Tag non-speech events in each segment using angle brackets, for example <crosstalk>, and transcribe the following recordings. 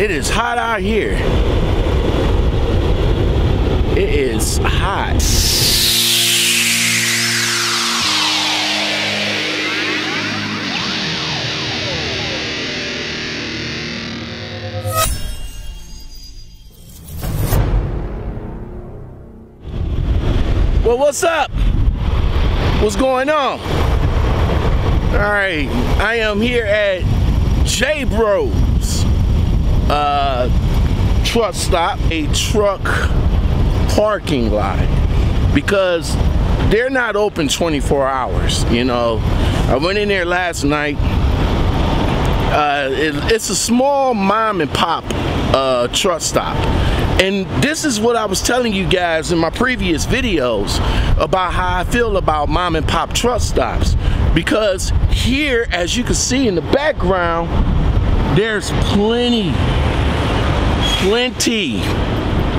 it is hot out here. It is hot. Well, what's up? What's going on? All right, I am here at Jay Bros uh, truck stop, a truck parking lot, because they're not open 24 hours. You know, I went in there last night. Uh, it, it's a small mom and pop uh, truck stop. And this is what I was telling you guys in my previous videos about how I feel about mom and pop truck stops. Because here, as you can see in the background, there's plenty, plenty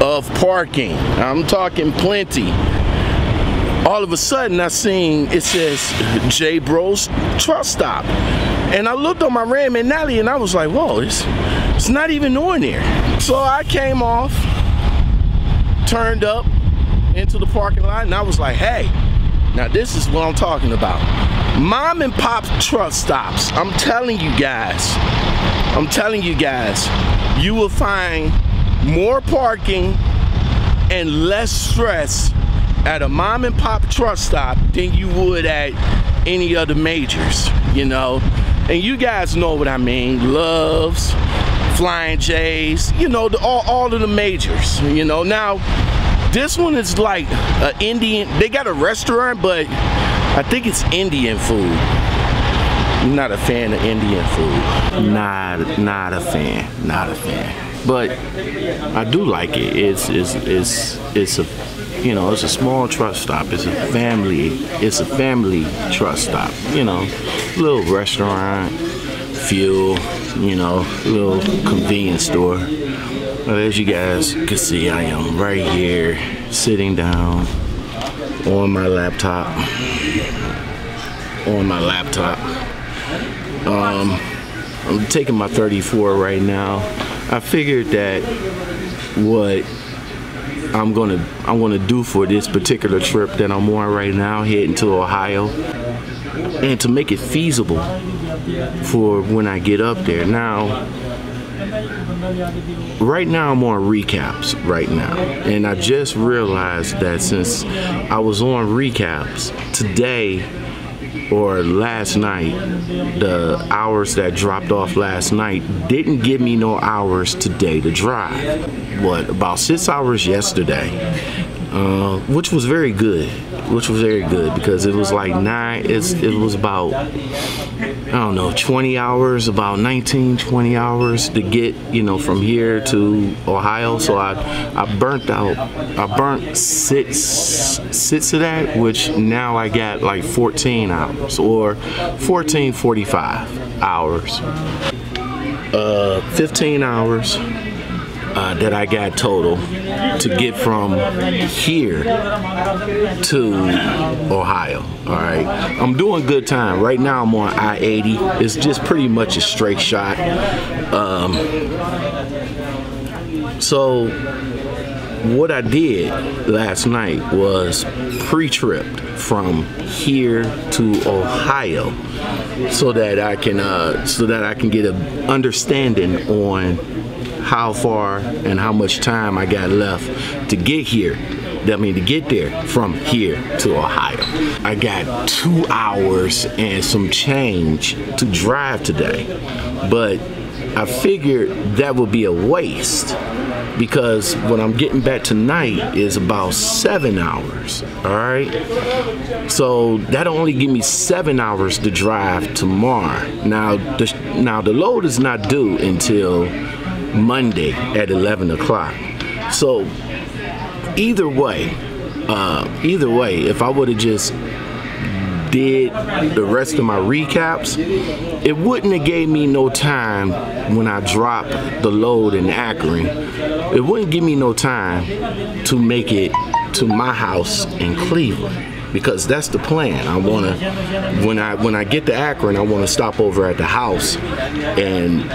of parking. I'm talking plenty. All of a sudden I seen it says Jay Bros truck stop. And I looked on my Rand McNally and I was like, whoa, it's, it's not even on there. So I came off, turned up into the parking lot and I was like, hey, now this is what I'm talking about. Mom and pop truck stops. I'm telling you guys, I'm telling you guys, you will find more parking and less stress at a mom and pop truck stop than you would at any other majors, you know? And you guys know what I mean. Loves, Flying J's, you know, the, all, all of the majors, you know? Now, this one is like an Indian, they got a restaurant, but I think it's Indian food. I'm not a fan of Indian food. Not, not a fan, not a fan. But I do like it. It's, it's, it's, it's a, you know, it's a small truck stop. It's a family, it's a family truck stop. You know, little restaurant, fuel, you know, little convenience store. But as you guys can see, I am right here sitting down on my laptop. On my laptop. Um, I'm taking my 34 right now. I figured that what I'm gonna I'm gonna do for this particular trip that I'm on right now, heading to Ohio, and to make it feasible for when I get up there. Now, right now I'm on recaps right now, and I just realized that since I was on recaps today or last night, the hours that dropped off last night didn't give me no hours today to drive. What, about six hours yesterday, uh, which was very good, which was very good because it was like nine, it's, it was about, I don't know, 20 hours, about 19, 20 hours to get, you know, from here to Ohio. So I, I burnt out, I burnt six, six of that, which now I got like 14 hours or 14, 45 hours. Uh, 15 hours uh, that I got total to get from here to Ohio. All right, I'm doing good time. Right now I'm on I-80. It's just pretty much a straight shot. Um, so what I did last night was pre-tripped from here to Ohio so that I can uh, so that I can get an understanding on how far and how much time I got left to get here. I mean, to get there from here to Ohio. I got two hours and some change to drive today, but I figured that would be a waste because when I'm getting back tonight is about seven hours. All right, so that'll only give me seven hours to drive tomorrow. Now, the, now the load is not due until Monday at 11 o'clock. So either way, uh, either way, if I would have just did the rest of my recaps, it wouldn't have gave me no time when I dropped the load in Akron. It wouldn't give me no time to make it to my house in Cleveland. Because that's the plan. I want to when I when I get to Akron, I want to stop over at the house and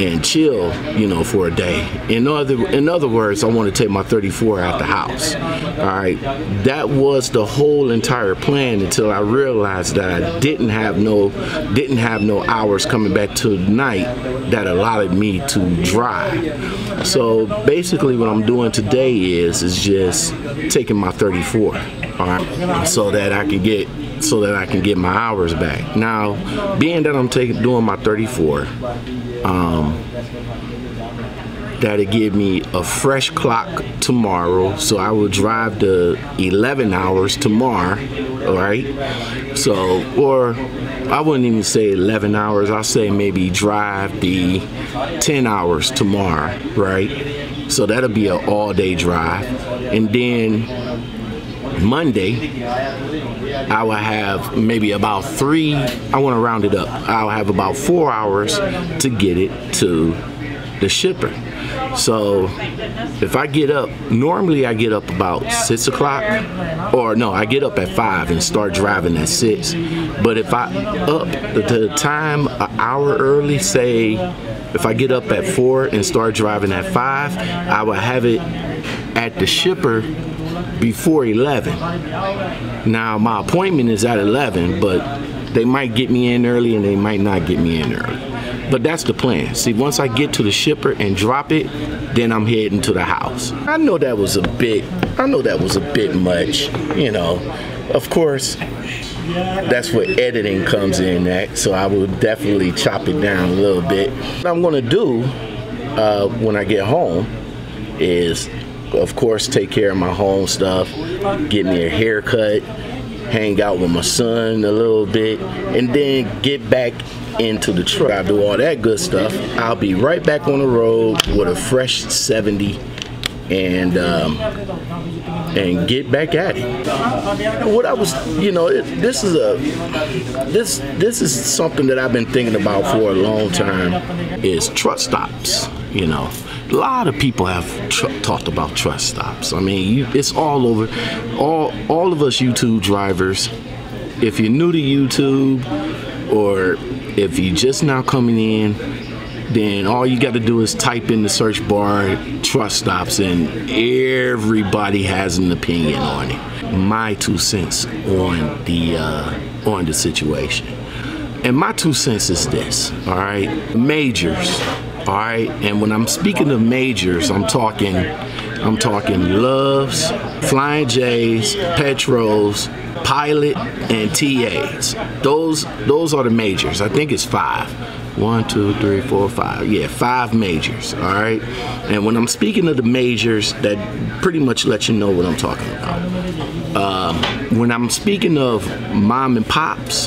and chill, you know, for a day. In other in other words, I want to take my 34 out the house. All right, that was the whole entire plan until I realized that I didn't have no didn't have no hours coming back to night that allowed me to drive. So basically, what I'm doing today is is just taking my 34, so that I can get so that I can get my hours back. Now, being that I'm taking doing my 34, um, that'll give me a fresh clock tomorrow. So I will drive the 11 hours tomorrow, all right? So, or I wouldn't even say 11 hours. I'll say maybe drive the 10 hours tomorrow, right? So that'll be an all day drive. And then Monday, I will have maybe about three, I want to round it up. I'll have about four hours to get it to the shipper. So if I get up, normally I get up about six o'clock, or no, I get up at five and start driving at six. But if I up the time an hour early, say if I get up at four and start driving at five, I will have it at the shipper before 11. Now my appointment is at 11, but they might get me in early and they might not get me in early. But that's the plan. See, once I get to the shipper and drop it, then I'm heading to the house. I know that was a bit, I know that was a bit much, you know. Of course, that's where editing comes in at, so I will definitely chop it down a little bit. What I'm gonna do uh, when I get home is of course, take care of my home stuff, get me a haircut, hang out with my son a little bit, and then get back into the truck. I do all that good stuff. I'll be right back on the road with a fresh 70 and um, and get back at it. What I was, you know, it, this is a this this is something that I've been thinking about for a long time. Is truck stops, you know a lot of people have talked about truck stops. I mean, you, it's all over. All all of us YouTube drivers. If you're new to YouTube, or if you're just now coming in, then all you got to do is type in the search bar truck stops, and everybody has an opinion on it. My two cents on the uh, on the situation. And my two cents is this, all right? Majors all right, and when I'm speaking of majors, I'm talking, I'm talking Loves, Flying J's, Petros, Pilot, and TAs. Those, those are the majors. I think it's five. One, two, three, four, five. Yeah, five majors. All right. And when I'm speaking of the majors, that pretty much lets you know what I'm talking about. Um, when I'm speaking of mom and pops,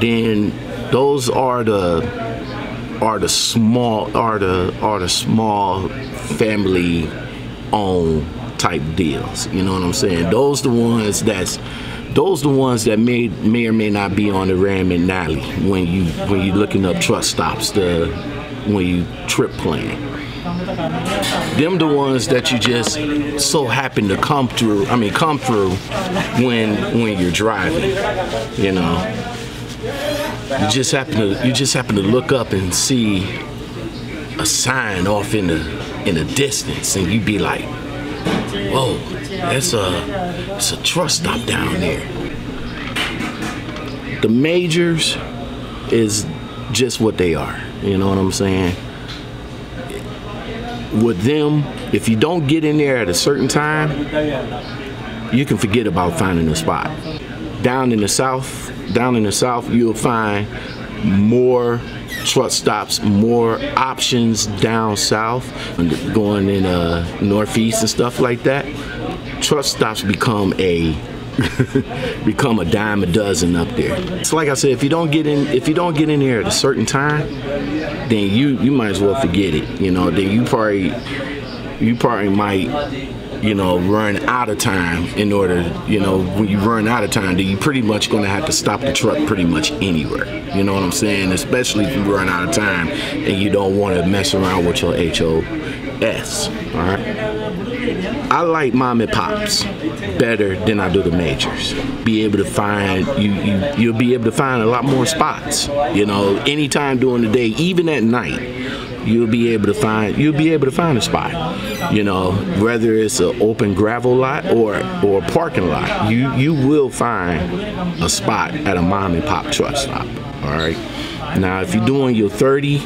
then those are the are the small are the are the small family owned type deals. You know what I'm saying? Those the ones that's those the ones that may may or may not be on the Rand McNally when you when you looking up truck stops the when you trip planning. Them the ones that you just so happen to come through. I mean, come through when when you're driving. You know you just happen to you just happen to look up and see a sign off in the in the distance, and you'd be like, "Whoa, that's a it's a truck stop down there." The majors is just what they are. You know what I'm saying? With them, if you don't get in there at a certain time, you can forget about finding a spot. Down in the south, down in the south, you'll find more truck stops, more options down south, going in uh, northeast and stuff like that. Truck stops become a <laughs> become a dime a dozen up there. It's like I said, if you don't get in, if you don't get in there at a certain time, then you you might as well forget it. You know, then you probably you probably might you know, run out of time in order, you know, when you run out of time, then you pretty much gonna have to stop the truck pretty much anywhere. You know what I'm saying? Especially if you run out of time and you don't want to mess around with your HOS. All right. I like mom and pops better than I do the majors. Be able to find you, you you'll be able to find a lot more spots. You know, anytime during the day, even at night, you'll be able to find you'll be able to find a spot. You know, whether it's an open gravel lot or or a parking lot, you you will find a spot at a mom and pop truck stop. All right. Now, if you're doing your 30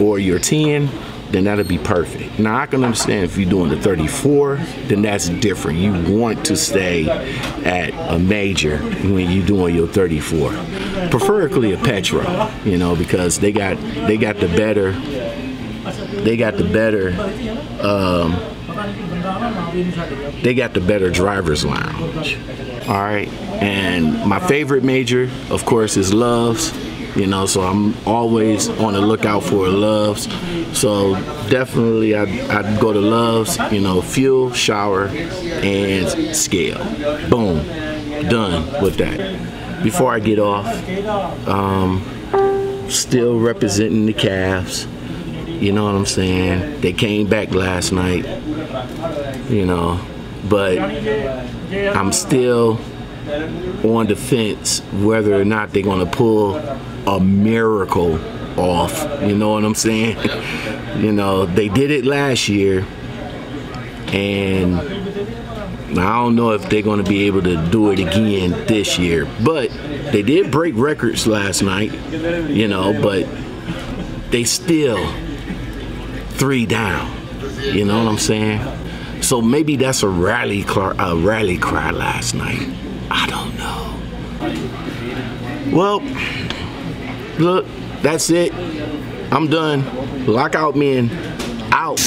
or your 10, then that'll be perfect. Now I can understand if you're doing the 34, then that's different. You want to stay at a major when you're doing your 34. Preferably a Petro, you know, because they got they got the better they got the better um, they got the better driver's lounge. All right, and my favorite major, of course, is Love's you know so i'm always on the lookout for loves. So definitely i'd, I'd go to loves you know fuel shower and scale. Boom. Done with that. Before i get off um, still representing the Cavs you know what i'm saying they came back last night you know but i'm still on the fence whether or not they're going to pull a miracle off. You know what I'm saying? <laughs> you know, they did it last year, and I don't know if they're going to be able to do it again this year. But they did break records last night, you know, but they still three down. You know what I'm saying? So maybe that's a rally, a rally cry last night. I don't know. Well, look, that's it. I'm done. Lockoutmen out.